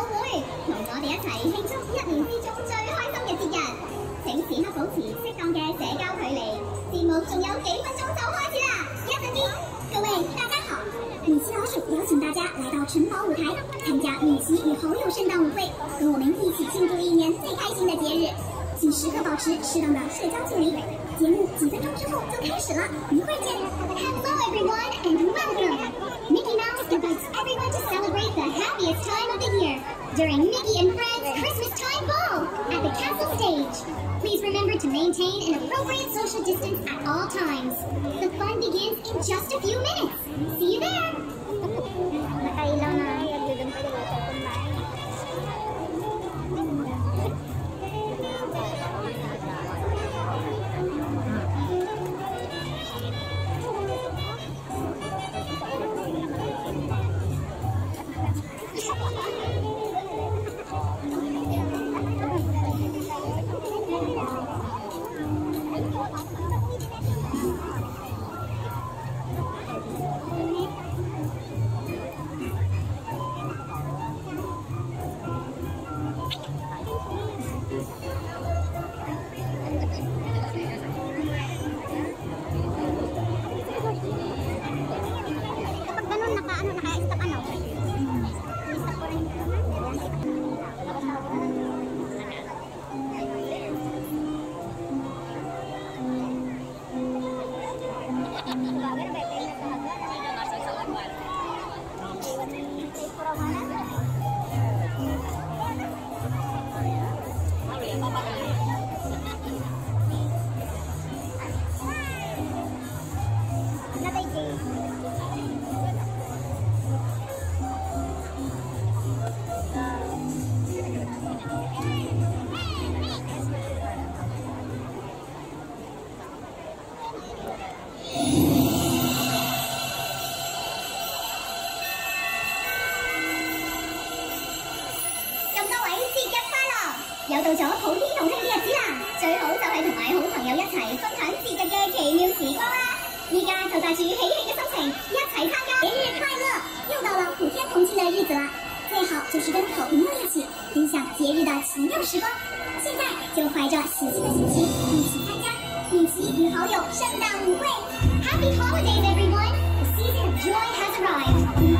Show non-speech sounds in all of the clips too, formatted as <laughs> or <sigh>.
舞会，同我哋一齐庆祝一年之中最开心嘅节日，请时刻保持适当嘅社交距离。节目仲有几分钟就开始啦，一分精！各位大家好，米奇老鼠邀请大家来到城堡舞台，参加米奇与好友圣诞舞会，和我们一起庆祝一年最开心的节日，请时刻保持适当的社交距离。节目几分钟之后就开始了，一会见！Hello everyone and welcome. during Mickey and Fred's Christmas time ball at the castle stage. Please remember to maintain an appropriate social distance at all times. The fun begins in just a few minutes. See you there! <laughs> 到咗普天同庆嘅日子啦，最好就系同埋好朋友一齐分享节日嘅奇妙时光啦！依家就带住喜庆嘅心情，一齐参加节日快乐！又到了普天同庆嘅日子啦，最好就是跟好朋友一起分享节日的奇妙时光。现在就怀着喜庆的心情，一起参加以及与好友圣诞舞会。Happy holidays, everyone! The season of joy has arrived.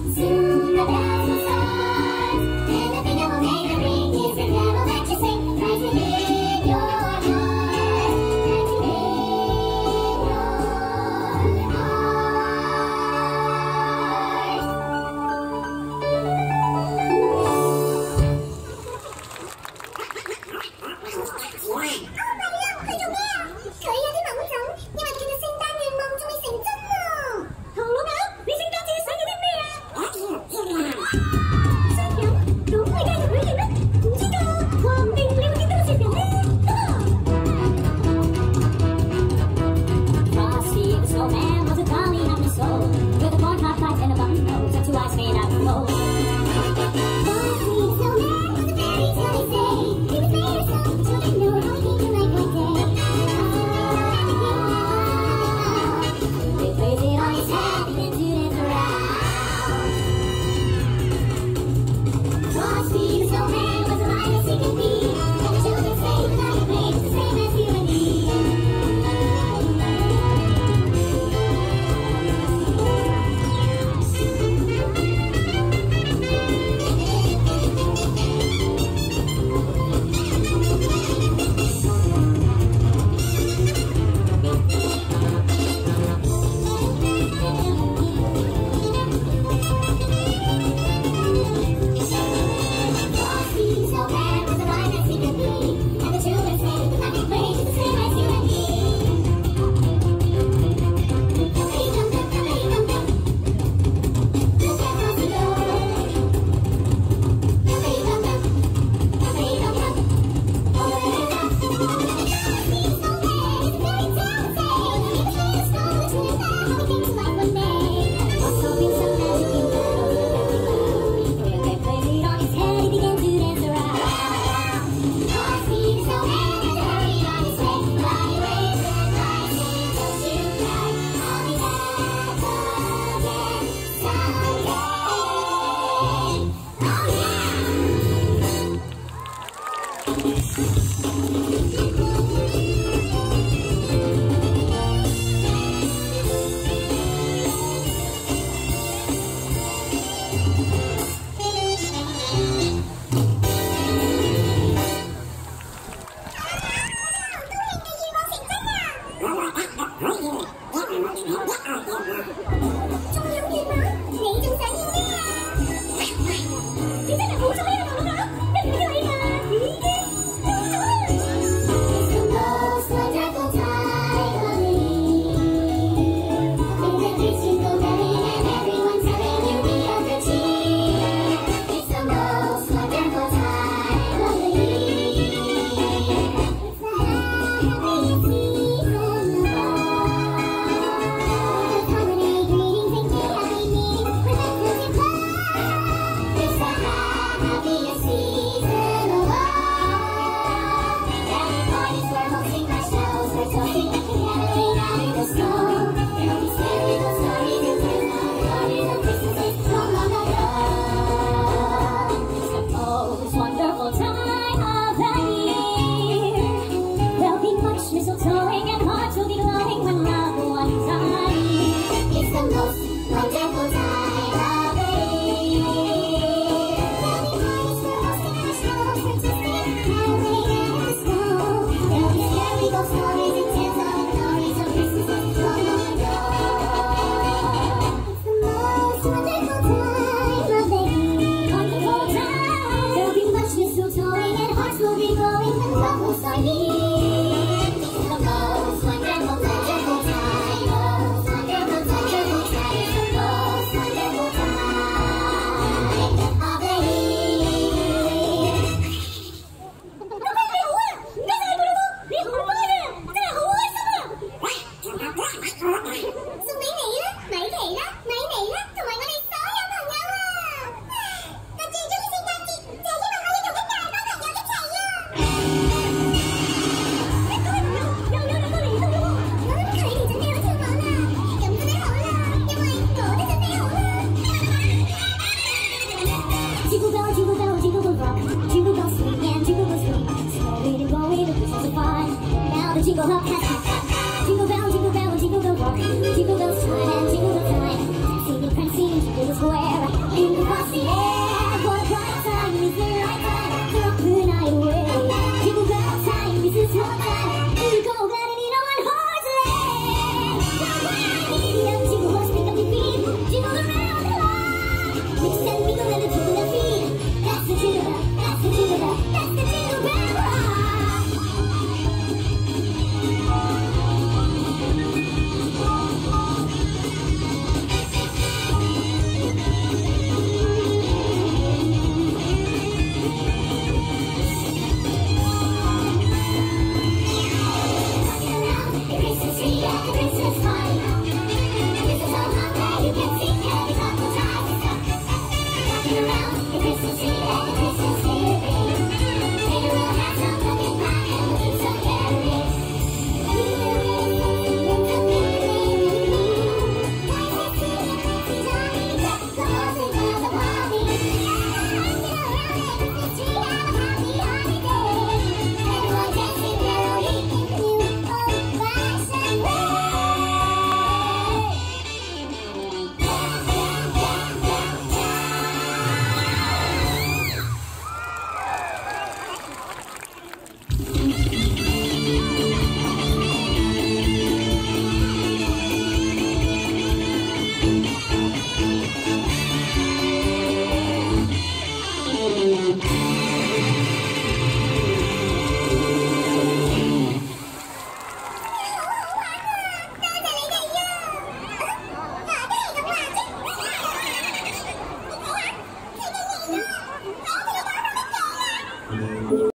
Sing